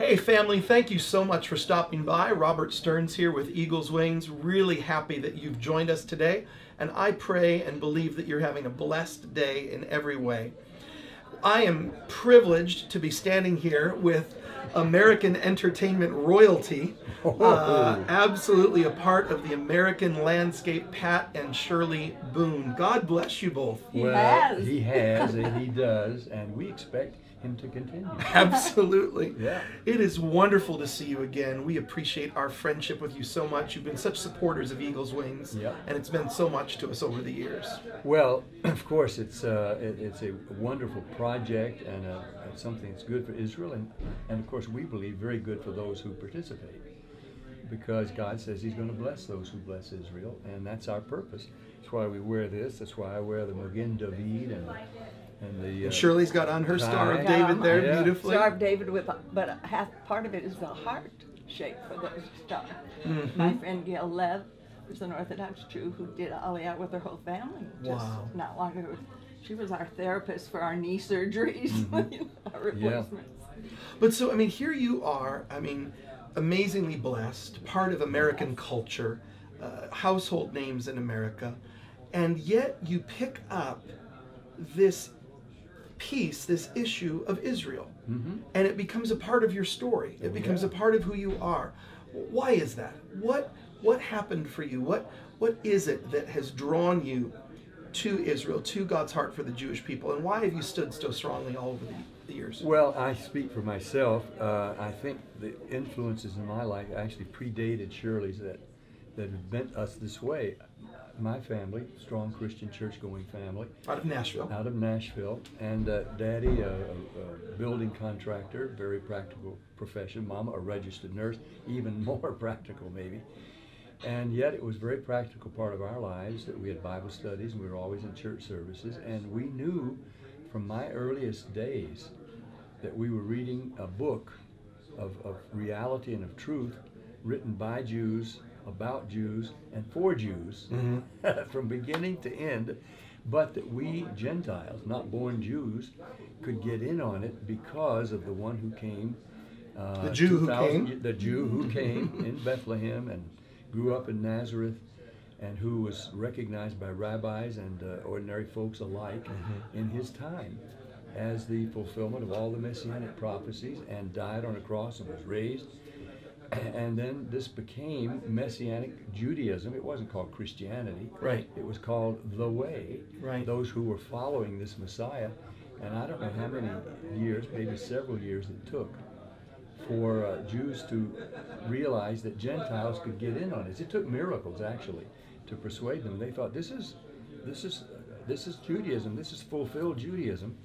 Hey, family, thank you so much for stopping by. Robert Stearns here with Eagles Wings. Really happy that you've joined us today, and I pray and believe that you're having a blessed day in every way. I am privileged to be standing here with American entertainment royalty, uh, absolutely a part of the American landscape, Pat and Shirley Boone. God bless you both. He well, has. he has, and he does, and we expect him to continue. Absolutely. Yeah. It is wonderful to see you again. We appreciate our friendship with you so much. You've been such supporters of Eagles Wings, Yep. and it's been so much to us over the years. Well, of course, it's uh, it, it's a wonderful project and uh it's something that's good for Israel, and, and of course, we believe very good for those who participate, because God says He's going to bless those who bless Israel, and that's our purpose. That's why we wear this. That's why I wear the Magen David and and the. Uh, Shirley's got on her Star of David there Yeah. beautifully. Star of David with, a, but a half part of it is the heart shape for the star. Mm-hmm. My friend Gail Lev was an Orthodox Jew who did Aliyah with her whole family. Just Wow. Not long ago. She was our therapist for our knee surgeries, you know, our replacements. But so, I mean, here you are, I mean, amazingly blessed, part of American culture, uh, household names in America, and yet you pick up this piece, this issue of Israel, and it becomes a part of your story. It becomes yeah. a part of who you are. Why is that? What what happened for you? What what is it that has drawn you to Israel, to God's heart for the Jewish people, and why have you stood so strongly all over the, the years? Well, I speak for myself. Uh, I think the influences in my life actually predated Shirley's that that have bent us this way. My family, strong Christian church-going family, Out of Nashville. out of Nashville, and uh, Daddy, a, a, a building contractor, very practical profession. Mama, a registered nurse, even more practical maybe. And yet, it was a very practical part of our lives that we had Bible studies and we were always in church services. And we knew from my earliest days that we were reading a book of, of reality and of truth written by Jews, about Jews, and for Jews from beginning to end. But that we Gentiles, not born Jews, could get in on it because of the one who came. Uh, The Jew who came. The Jew who came in Bethlehem and grew up in Nazareth and who was recognized by rabbis and uh, ordinary folks alike in his time as the fulfillment of all the messianic prophecies and died on a cross and was raised. And then this became Messianic Judaism. It wasn't called Christianity. Right. It was called the Way. Right. Those who were following this Messiah. And I don't know how many years, maybe several years it took for uh, Jews to realize that Gentiles could get in on this. It took miracles actually to persuade them. They thought this is this is this is Judaism. This is fulfilled Judaism.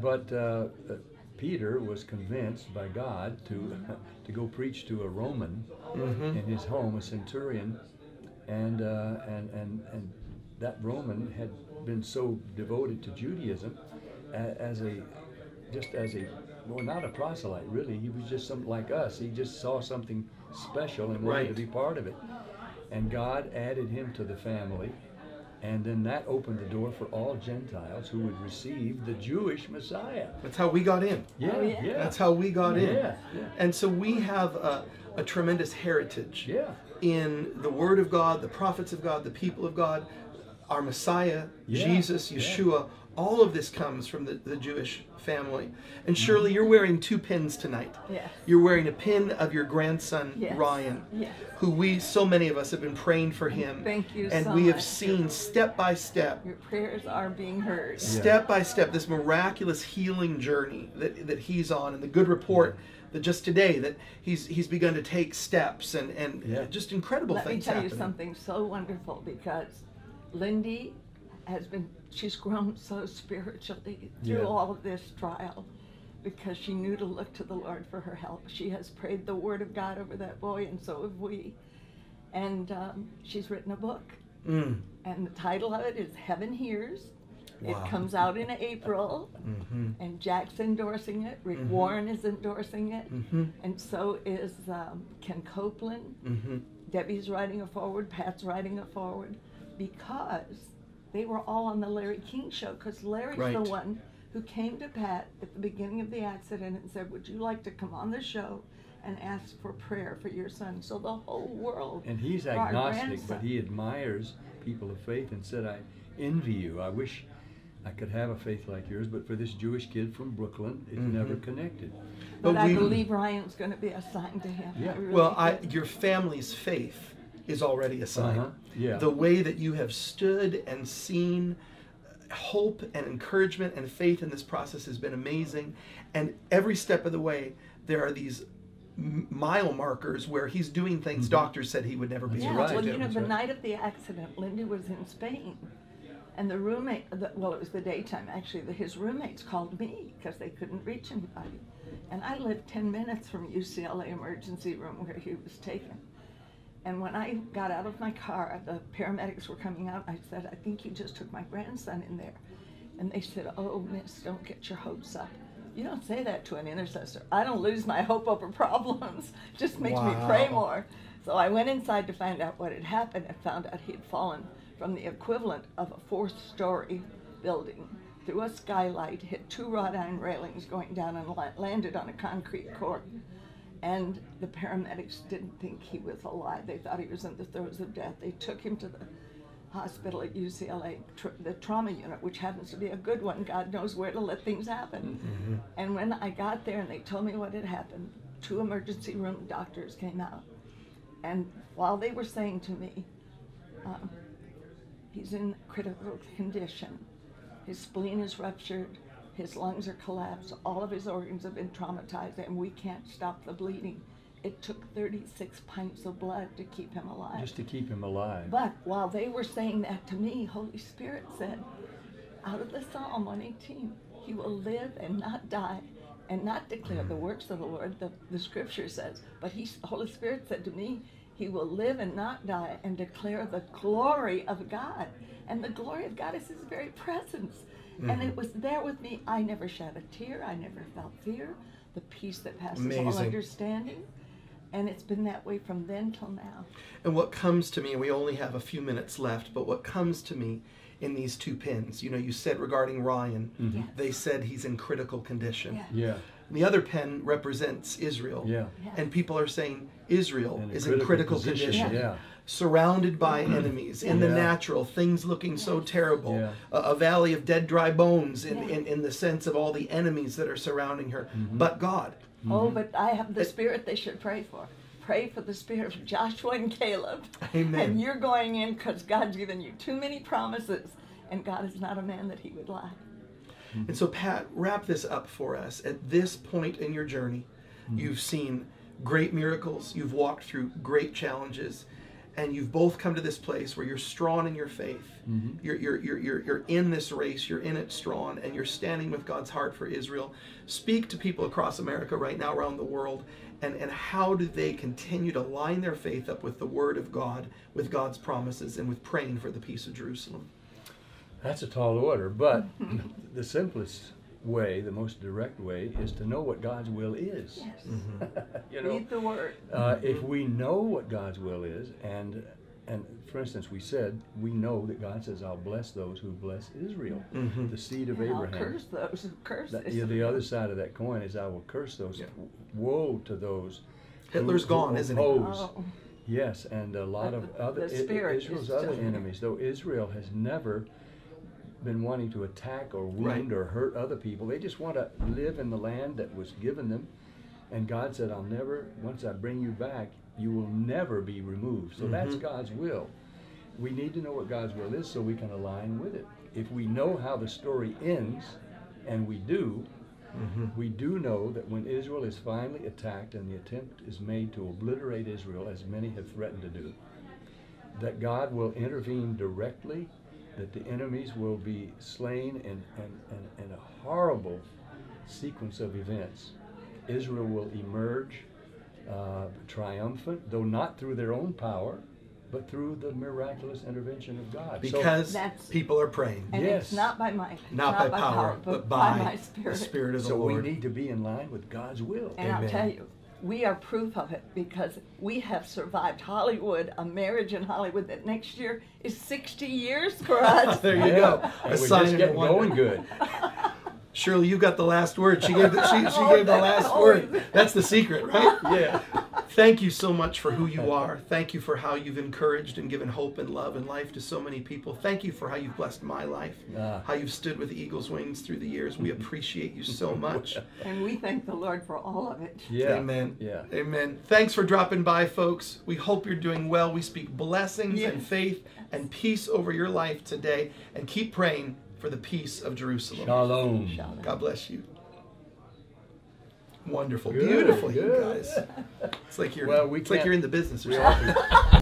But uh, uh, Peter was convinced by God to to go preach to a Roman in his home, a centurion, and uh, and and and that Roman had been so devoted to Judaism as a just as a well not a proselyte really. He was just some like us. He just saw something special and wanted Right. to be part of it. And God added him to the family and then that opened the door for all Gentiles who would receive the Jewish Messiah That's how we got in. yeah Oh, yeah. yeah That's how we got in. Yeah, yeah. And so we have a, a tremendous heritage yeah in the Word of God, the prophets of God, the people of God, our Messiah, Yeah, Jesus, yeah. Yeshua. All of this comes from the, the Jewish family. And. Shirley, you're wearing two pins tonight. Yes. You're wearing a pin of your grandson, Yes. Ryan, Yes. who we, so many of us, have been praying for him. Thank you And so we have much. seen step by step Your prayers are being heard. step by step this miraculous healing journey that, that he's on and the good report that just today that he's he's begun to take steps and and Yeah. just incredible Let me tell happening. you something so wonderful because Lindy has been, she's grown so spiritually through Yeah. all of this trial because she knew to look to the Lord for her help. She has prayed the word of God over that boy, and so have we. And um, she's written a book, Mm. and the title of it is Heaven Hears. Wow. It comes out in April, Mhm. and Jack's endorsing it. Rick Mhm. Warren is endorsing it, Mhm. and so is um, Ken Copeland. Mhm. Debbie's writing a foreword, Pat's writing a foreword, because they were all on the Larry King show, because Larry's Right. the one who came to Pat at the beginning of the accident and said, Would you like to come on the show and ask for prayer for your son? So the whole world. And he's agnostic, but he admires people of faith and said, I envy you. I wish I could have a faith like yours, but for this Jewish kid from Brooklyn, it's Mhm. never connected. But, But I we- believe Ryan's going to be assigned to him. Yeah. I really Well, I, your family's faith is already a sign. Uh-huh, yeah. The way that you have stood and seen uh, hope and encouragement and faith in this process has been amazing. And every step of the way, there are these mile markers where he's doing things Mhm. doctors said he would never be That's yeah, able right. to well, you know, the night of the accident, Lindy was in Spain, and the roommate, the, well, it was the daytime actually. The, his roommates called me because they couldn't reach anybody, and I lived ten minutes from UCLA emergency room where he was taken. And when I got out of my car, the paramedics were coming out. I said, "I think you just took my grandson in there," and they said, "Oh, Miss, don't get your hopes up." You don't say that to an intercessor. I don't lose my hope over problems. Just makes me pray more. So I went inside to find out what had happened and found out he had fallen from the equivalent of a fourth story building through a skylight, hit two wrought iron railings going down and landed on a concrete court. And the paramedics didn't think he was alive. They thought he was in the throes of death. They took him to the hospital at UCLA, tr- the trauma unit, which happens to be a good one. God knows where to let things happen. Mhm. And when I got there and they told me what had happened, two emergency room doctors came out. And while they were saying to me, um, he's in critical condition, his spleen is ruptured, his lungs are collapsed, all of his organs have been traumatized, and we can't stop the bleeding. It took 36 pints of blood to keep him alive. Just to keep him alive. But while they were saying that to me, Holy Spirit said, out of the Psalm 118, he will live and not die and not declare the mm-hmm. works of the Lord, the, the scripture says. But he, Holy Spirit said to me, he will live and not die and declare the glory of God. And the glory of God is his very presence. And Mhm. it was there with me. I never shed a tear. I never felt fear. The peace that passes all understanding. And it's been that way from then till now. And what comes to me, and we only have a few minutes left, but what comes to me in these two pins, you know, you said regarding Ryan, Mhm. Yes. they said he's in critical condition. Yeah. Yeah. The other pen represents Israel. Yeah. Yes. And people are saying Israel In a is in critical position, condition. Yeah. Surrounded by enemies, in the natural, things looking so terrible. Yeah. A, a valley of dead, dry bones in, Yeah. in, in the sense of all the enemies that are surrounding her. Mhm. But God. Oh, Mhm. but I have the spirit they should pray for. Pray for the spirit of Joshua and Caleb. Amen. And you're going in because God's given you too many promises, and God is not a man that he would lie. And so, Pat, wrap this up for us. At this point in your journey, you've seen great miracles, you've walked through great challenges, and you've both come to this place where you're strong in your faith. Mhm. You're, you're, you're, you're, you're in this race, you're in it strong, and you're standing with God's heart for Israel. Speak to people across America right now, around the world, and, and how do they continue to line their faith up with the Word of God, with God's promises, and with praying for the peace of Jerusalem? That's a tall order, but the simplest way, the most direct way, is to know what God's will is. Yes. you know, Read the word. uh, if we know what God's will is, and and for instance, we said we know that God says, "I'll bless those who bless Israel, Mhm. the seed of And I'll Abraham." curse those who curse That, this. yeah, the other side of that coin is, "I will curse those." Yeah. Woe to those. who- Hitler's who gone, isn't he? Oh, Yes, and a lot But of other the I- I- spirit Israel's is other enemies. Though Israel has never been wanting to attack or wound Right. or hurt other people, they just want to live in the land that was given them. And God said, "I'll never. Once I bring you back, you will never be removed." So that's Mhm. God's will. We need to know what God's will is so we can align with it. If we know how the story ends, and we do, Mhm. we do know that when Israel is finally attacked and the attempt is made to obliterate Israel, as many have threatened to do, that God will intervene directly, that the enemies will be slain in, in, in, in a horrible sequence of events. Israel will emerge uh, triumphant, though not through their own power, but through the miraculous intervention of God. So- Because That's- people are praying. and Yes. it's not by might, it's Not, by power, but by, my the spirit. Spirit of the so we need to be in line with God's will. And I'll Amen. tell you, we are proof of it because we have survived Hollywood, a marriage in Hollywood that next year is 60 years for us. there you go. A we're sign just and getting going good. Shirley, you got the last word. She gave the, she, she Oh, gave the last always- word. That's the secret, right? Yeah. Thank you so much for who you are. Thank you for how you've encouraged and given hope and love and life to so many people. Thank you for how you've blessed my life, how you've stood with Eagles Wings through the years. We appreciate you so much. And we thank the Lord for all of it. Yeah. Amen. Yeah. Amen. Thanks for dropping by, folks. We hope you're doing well. We speak blessings and Yes. faith and peace over your life today. And keep praying for the peace of Jerusalem. Shalom. Shalom. God bless you. Wonderful. Good, Beautiful, you guys. It's like you're Well, we it's like you're in the business or something.